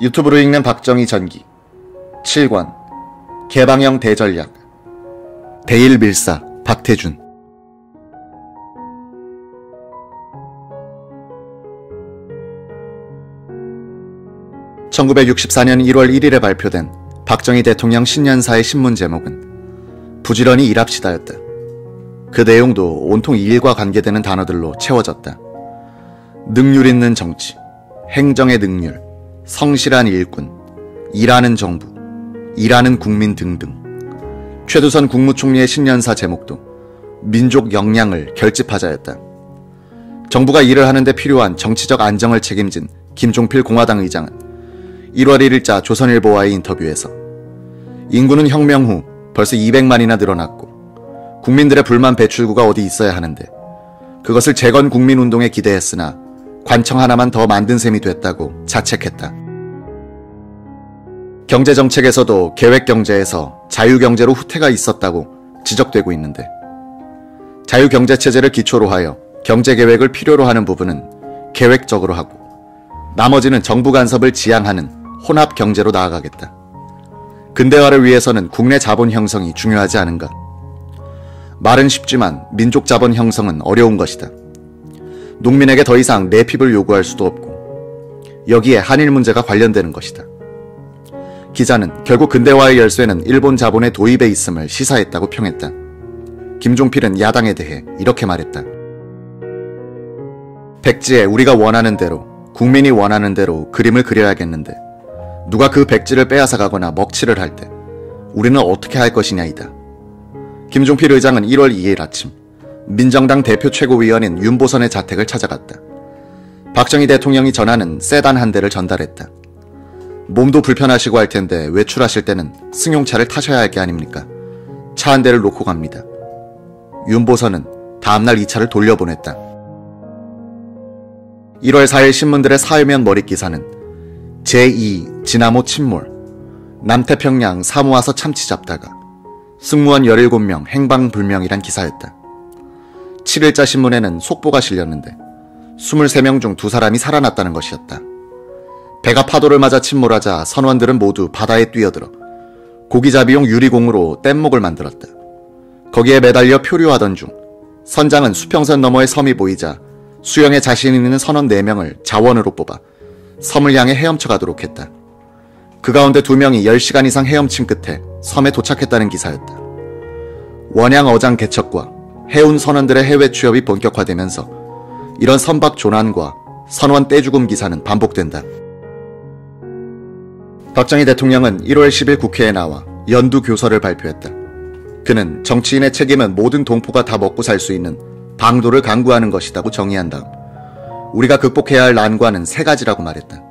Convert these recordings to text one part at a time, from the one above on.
유튜브로 읽는 박정희 전기. 7권 개방형 대전략. 대일밀사. 박태준. 1964년 1월 1일에 발표된 박정희 대통령 신년사의 신문 제목은 부지런히 일합시다였다. 그 내용도 온통 일과 관계되는 단어들로 채워졌다. 능률 있는 정치, 행정의 능률, 성실한 일꾼, 일하는 정부, 일하는 국민 등등. 최두선 국무총리의 신년사 제목도 민족 역량을 결집하자였다. 정부가 일을 하는데 필요한 정치적 안정을 책임진 김종필 공화당 의장은 1월 1일자 조선일보와의 인터뷰에서 인구는 혁명 후 벌써 200만이나 늘어났고 국민들의 불만 배출구가 어디 있어야 하는데 그것을 재건 국민운동에 기대했으나 관청 하나만 더 만든 셈이 됐다고 자책했다. 경제정책에서도 계획경제에서 자유경제로 후퇴가 있었다고 지적되고 있는데 자유경제체제를 기초로 하여 경제계획을 필요로 하는 부분은 계획적으로 하고 나머지는 정부 간섭을 지향하는 혼합경제로 나아가겠다. 근대화를 위해서는 국내 자본 형성이 중요하지 않은가? 말은 쉽지만 민족 자본 형성은 어려운 것이다. 농민에게 더 이상 내핍을 요구할 수도 없고 여기에 한일 문제가 관련되는 것이다. 기자는 결국 근대화의 열쇠는 일본 자본의 도입에 있음을 시사했다고 평했다. 김종필은 야당에 대해 이렇게 말했다. 백지에 우리가 원하는 대로, 국민이 원하는 대로 그림을 그려야겠는데 누가 그 백지를 빼앗아 가거나 먹칠을 할 때 우리는 어떻게 할 것이냐이다. 김종필 의장은 1월 2일 아침 민정당 대표 최고위원인 윤보선의 자택을 찾아갔다. 박정희 대통령이 전하는 세단 한 대를 전달했다. 몸도 불편하시고 할 텐데 외출하실 때는 승용차를 타셔야 할 게 아닙니까? 차 한 대를 놓고 갑니다. 윤보선은 다음날 이 차를 돌려보냈다. 1월 4일 신문들의 사회면 머릿 기사는 제2 지나모 침몰 남태평양 사모와서 참치 잡다가 승무원 17명 행방불명이란 기사였다. 7일자 신문에는 속보가 실렸는데 23명 중 두 사람이 살아났다는 것이었다. 배가 파도를 맞아 침몰하자 선원들은 모두 바다에 뛰어들어 고기잡이용 유리공으로 뗏목을 만들었다. 거기에 매달려 표류하던 중 선장은 수평선 너머의 섬이 보이자 수영에 자신 있는 선원 4명을 자원으로 뽑아 섬을 향해 헤엄쳐 가도록 했다. 그 가운데 두 명이 10시간 이상 헤엄친 끝에 섬에 도착했다는 기사였다. 원양 어장 개척과 해운 선원들의 해외 취업이 본격화되면서 이런 선박 조난과 선원 떼죽음 기사는 반복된다. 박정희 대통령은 1월 10일 국회에 나와 연두 교서를 발표했다. 그는 정치인의 책임은 모든 동포가 다 먹고 살 수 있는 방도를 강구하는 것이라고 정의한 다음 우리가 극복해야 할 난관은 세 가지라고 말했다.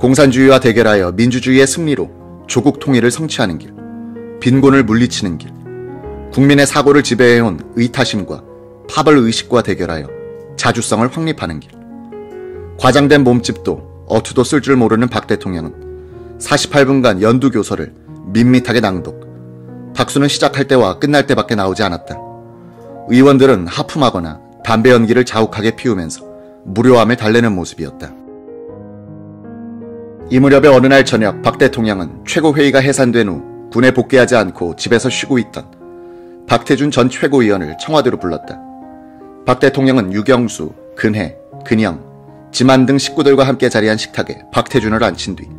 공산주의와 대결하여 민주주의의 승리로 조국 통일을 성취하는 길, 빈곤을 물리치는 길, 국민의 사고를 지배해온 의타심과 파벌 의식과 대결하여 자주성을 확립하는 길. 과장된 몸집도 어투도 쓸 줄 모르는 박 대통령은 48분간 연두 교서를 밋밋하게 낭독. 박수는 시작할 때와 끝날 때밖에 나오지 않았다. 의원들은 하품하거나 담배 연기를 자욱하게 피우면서 무료함을 달래는 모습이었다. 이 무렵의 어느 날 저녁 박 대통령은 최고회의가 해산된 후 군에 복귀하지 않고 집에서 쉬고 있던 박태준 전 최고위원을 청와대로 불렀다. 박 대통령은 유경수, 근해, 근영, 지만 등 식구들과 함께 자리한 식탁에 박태준을 앉힌 뒤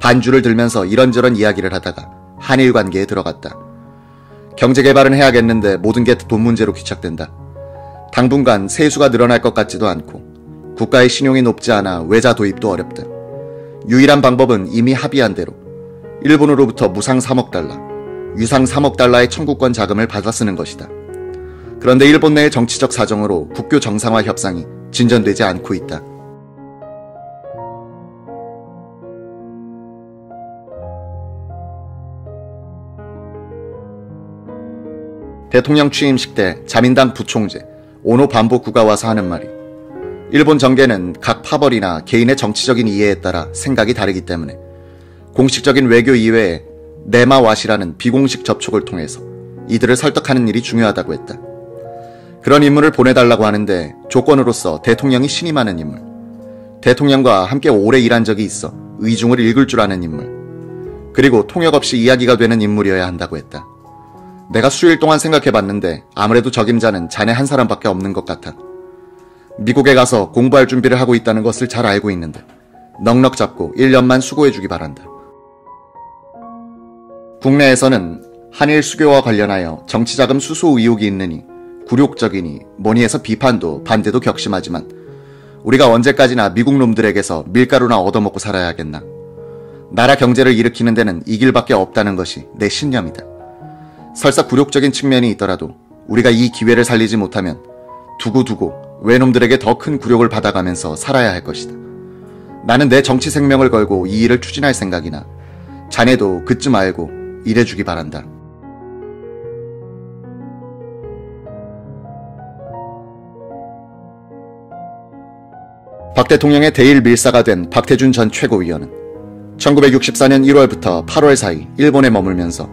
반주를 들면서 이런저런 이야기를 하다가 한일 관계에 들어갔다. 경제 개발은 해야겠는데 모든 게 돈 문제로 귀착된다. 당분간 세수가 늘어날 것 같지도 않고 국가의 신용이 높지 않아 외자 도입도 어렵다. 유일한 방법은 이미 합의한 대로 일본으로부터 무상 3억 달러, 유상 3억 달러의 청구권 자금을 받아 쓰는 것이다. 그런데 일본 내의 정치적 사정으로 국교 정상화 협상이 진전되지 않고 있다. 대통령 취임식 때 자민당 부총재 오노 반보구가 와서 하는 말이 일본 정계는 각 파벌이나 개인의 정치적인 이해에 따라 생각이 다르기 때문에 공식적인 외교 이외에 네마와시라는 비공식 접촉을 통해서 이들을 설득하는 일이 중요하다고 했다. 그런 인물을 보내달라고 하는데 조건으로서 대통령이 신임하는 인물, 대통령과 함께 오래 일한 적이 있어 의중을 읽을 줄 아는 인물. 그리고 통역 없이 이야기가 되는 인물이어야 한다고 했다. 내가 수일 동안 생각해봤는데 아무래도 적임자는 자네 한 사람밖에 없는 것 같아. 미국에 가서 공부할 준비를 하고 있다는 것을 잘 알고 있는데 넉넉 잡고 1년만 수고해주기 바란다. 국내에서는 한일 수교와 관련하여 정치자금 수수 의혹이 있느니 굴욕적이니 뭐니 해서 비판도 반대도 격심하지만 우리가 언제까지나 미국 놈들에게서 밀가루나 얻어먹고 살아야겠나. 나라 경제를 일으키는 데는 이 길밖에 없다는 것이 내 신념이다. 설사 굴욕적인 측면이 있더라도 우리가 이 기회를 살리지 못하면 두고두고 외놈들에게 더 큰 굴욕을 받아가면서 살아야 할 것이다. 나는 내 정치 생명을 걸고 이 일을 추진할 생각이나 자네도 그쯤 알고 일해주기 바란다. 박 대통령의 대일 밀사가 된 박태준 전 최고위원은 1964년 1월부터 8월 사이 일본에 머물면서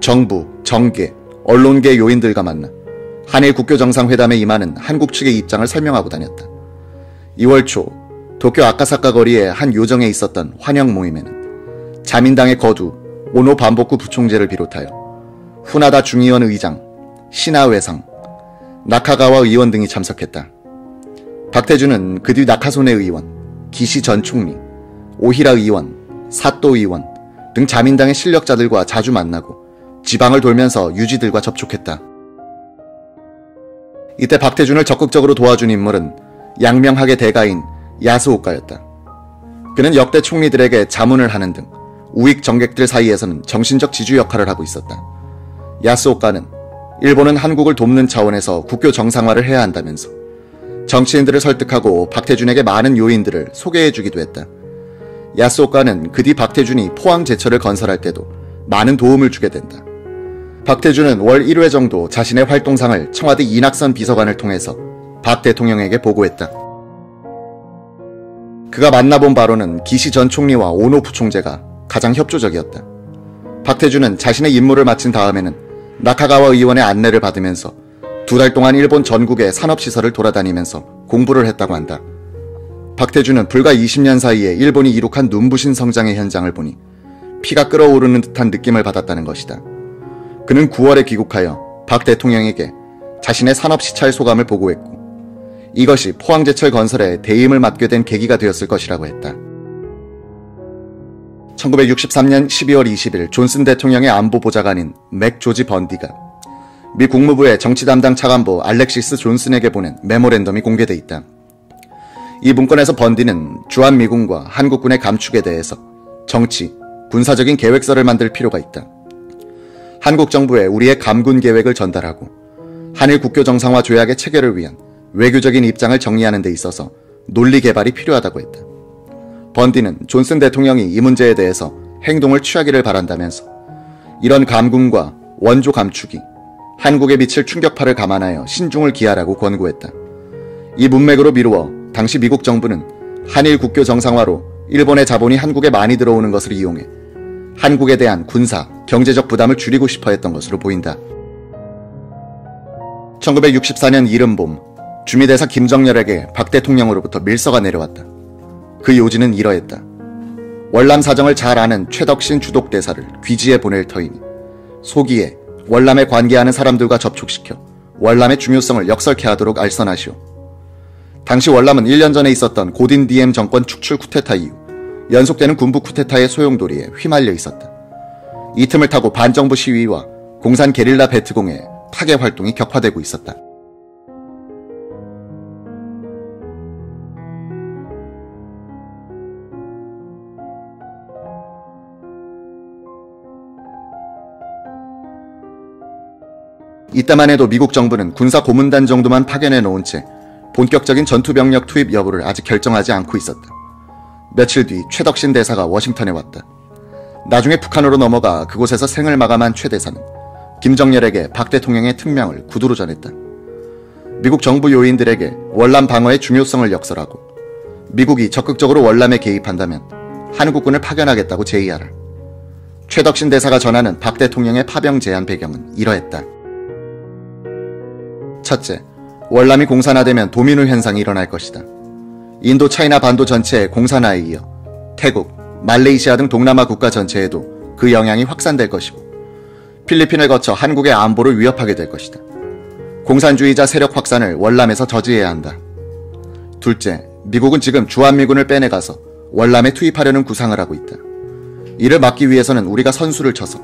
정부, 정계, 언론계 요인들과 만나 한일 국교 정상회담에 임하는 한국 측의 입장을 설명하고 다녔다. 2월 초 도쿄 아카사카 거리의 한 요정에 있었던 환영 모임에는 자민당의 거두 오노 반복구 부총재를 비롯하여 후나다 중의원 의장, 신하 외상, 나카가와 의원 등이 참석했다. 박태준은 그 뒤 나카소네 의원, 기시 전 총리, 오히라 의원, 사또 의원 등 자민당의 실력자들과 자주 만나고 지방을 돌면서 유지들과 접촉했다. 이때 박태준을 적극적으로 도와준 인물은 양명학의 대가인 야스오카였다. 그는 역대 총리들에게 자문을 하는 등 우익 정객들 사이에서는 정신적 지주 역할을 하고 있었다. 야스오카는 일본은 한국을 돕는 차원에서 국교 정상화를 해야 한다면서 정치인들을 설득하고 박태준에게 많은 요인들을 소개해주기도 했다. 야스오카는 그 뒤 박태준이 포항 제철을 건설할 때도 많은 도움을 주게 된다. 박태준은 월 1회 정도 자신의 활동상을 청와대 이낙선 비서관을 통해서 박 대통령에게 보고했다. 그가 만나본 바로는 기시 전 총리와 오노 부총재가 가장 협조적이었다. 박태준은 자신의 임무를 마친 다음에는 나카가와 의원의 안내를 받으면서 두 달 동안 일본 전국의 산업시설을 돌아다니면서 공부를 했다고 한다. 박태준은 불과 20년 사이에 일본이 이룩한 눈부신 성장의 현장을 보니 피가 끓어오르는 듯한 느낌을 받았다는 것이다. 그는 9월에 귀국하여 박 대통령에게 자신의 산업 시찰 소감을 보고했고 이것이 포항제철 건설에 대임을 맡게 된 계기가 되었을 것이라고 했다. 1963년 12월 20일 존슨 대통령의 안보 보좌관인 맥 조지 번디가 미 국무부의 정치 담당 차관보 알렉시스 존슨에게 보낸 메모랜덤이 공개돼 있다. 이 문건에서 번디는 주한미군과 한국군의 감축에 대해서 정치, 군사적인 계획서를 만들 필요가 있다. 한국 정부에 우리의 감군 계획을 전달하고 한일 국교 정상화 조약의 체결을 위한 외교적인 입장을 정리하는 데 있어서 논리 개발이 필요하다고 했다. 번디는 존슨 대통령이 이 문제에 대해서 행동을 취하기를 바란다면서 이런 감군과 원조 감축이 한국에 미칠 충격파를 감안하여 신중을 기하라고 권고했다. 이 문맥으로 미루어 당시 미국 정부는 한일 국교 정상화로 일본의 자본이 한국에 많이 들어오는 것을 이용해 한국에 대한 군사, 경제적 부담을 줄이고 싶어 했던 것으로 보인다. 1964년 이른봄 주미대사 김정렬에게 박 대통령으로부터 밀서가 내려왔다. 그 요지는 이러했다. 월남 사정을 잘 아는 최덕신 주독대사를 귀지에 보낼 터이니 소기에 월남에 관계하는 사람들과 접촉시켜 월남의 중요성을 역설케 하도록 알선하시오. 당시 월남은 1년 전에 있었던 고딘 DM 정권 축출 쿠데타 이후 연속되는 군부 쿠데타의 소용돌이에 휘말려 있었다. 이 틈을 타고 반정부 시위와 공산 게릴라 베트공의 파괴 활동이 격화되고 있었다. 이때만 해도 미국 정부는 군사 고문단 정도만 파견해 놓은 채 본격적인 전투병력 투입 여부를 아직 결정하지 않고 있었다. 며칠 뒤 최덕신 대사가 워싱턴에 왔다. 나중에 북한으로 넘어가 그곳에서 생을 마감한 최 대사는 김정렬에게 박 대통령의 특명을 구두로 전했다. 미국 정부 요인들에게 월남 방어의 중요성을 역설하고 미국이 적극적으로 월남에 개입한다면 한국군을 파견하겠다고 제의하라. 최덕신 대사가 전하는 박 대통령의 파병 제안 배경은 이러했다. 첫째, 월남이 공산화되면 도민우 현상이 일어날 것이다. 인도 차이나 반도 전체의 공산화에 이어 태국, 말레이시아 등 동남아 국가 전체에도 그 영향이 확산될 것이고 필리핀을 거쳐 한국의 안보를 위협하게 될 것이다. 공산주의자 세력 확산을 월남에서 저지해야 한다. 둘째, 미국은 지금 주한미군을 빼내가서 월남에 투입하려는 구상을 하고 있다. 이를 막기 위해서는 우리가 선수를 쳐서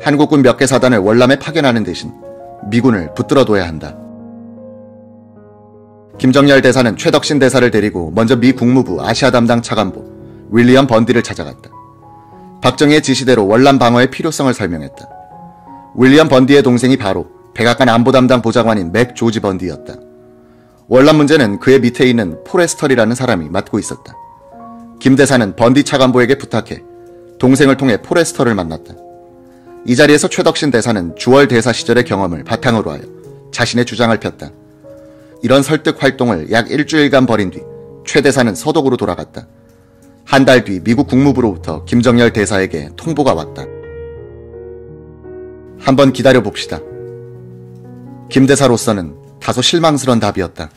한국군 몇 개 사단을 월남에 파견하는 대신 미군을 붙들어둬야 한다. 김정열 대사는 최덕신 대사를 데리고 먼저 미 국무부 아시아 담당 차관보 윌리엄 번디를 찾아갔다. 박정희의 지시대로 월남 방어의 필요성을 설명했다. 윌리엄 번디의 동생이 바로 백악관 안보 담당 보좌관인 맥 조지 번디였다. 월남 문제는 그의 밑에 있는 포레스털이라는 사람이 맡고 있었다. 김 대사는 번디 차관보에게 부탁해 동생을 통해 포레스털을 만났다. 이 자리에서 최덕신 대사는 주월 대사 시절의 경험을 바탕으로 하여 자신의 주장을 폈다. 이런 설득 활동을 약 일주일간 벌인 뒤 최 대사는 서독으로 돌아갔다. 한 달 뒤 미국 국무부로부터 김정열 대사에게 통보가 왔다. 한번 기다려 봅시다. 김 대사로서는 다소 실망스런 답이었다.